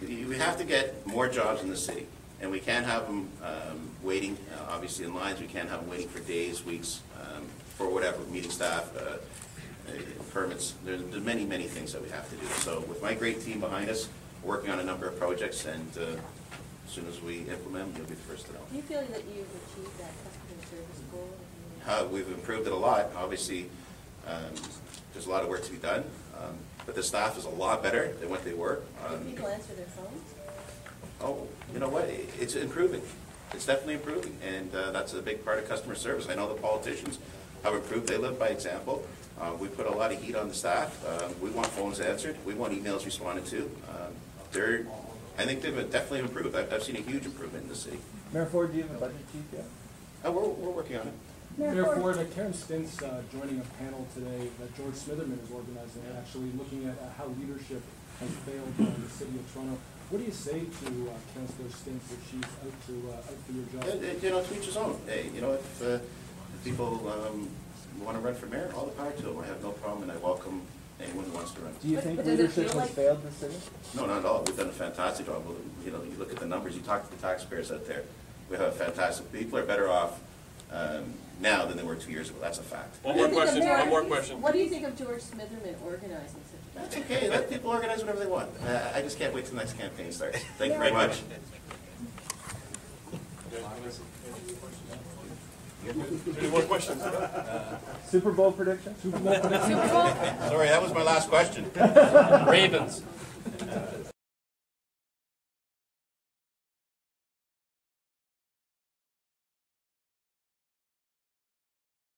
we have to get more jobs in the city, and we can't have them um, waiting, uh, obviously in lines, we can't have them waiting for days, weeks, um, for whatever, meeting staff, uh, uh, permits, there's there's many, many things that we have to do. So with my great team behind us, working on a number of projects, and uh, as soon as we implement them, you'll be the first to know. Do you feel that you've achieved that customer service goal? Uh, We've improved it a lot. Obviously, um, there's a lot of work to be done, um, but the staff is a lot better than what they were. Do Um, people answer their phones? Oh, you know what? It's improving. It's definitely improving, and uh, that's a big part of customer service. I know the politicians have improved. They live by example. Uh, We put a lot of heat on the staff. Um, We want phones answered. We want emails responded to. Um, They're, I think they've definitely improved. I've I've seen a huge improvement in the city. Mayor Ford, do you have a budget chief yet? Uh, We're, we're working on it. Mayor Ford, uh, Karen Stintz uh, joining a panel today that George Smitherman is organizing, actually looking at uh, how leadership has failed in the city of Toronto. What do you say to uh, Councillor Stintz if she's out to, uh, out for your Uh, job? uh, You know, to each his own. Hey, you know, if uh, if people want to run for mayor, all the power to them. I have no problem, and I welcome anyone who wants to run. Do you But- think but leadership feel has like- failed the city? No, not at all. We've done a fantastic job. You know, you look at the numbers, you talk to the taxpayers out there. We have a fantastic, people are better off um, now than they were two years ago. That's a fact. One more do you think of question, George- one more question. What do you think of George Smitherman organizing such a? That's okay. Let people organize whatever they want. Uh, I just can't wait till the next campaign starts. Thank you very much. Any more questions? Super Bowl prediction? Super Bowl? Sorry, that was my last question. Ravens.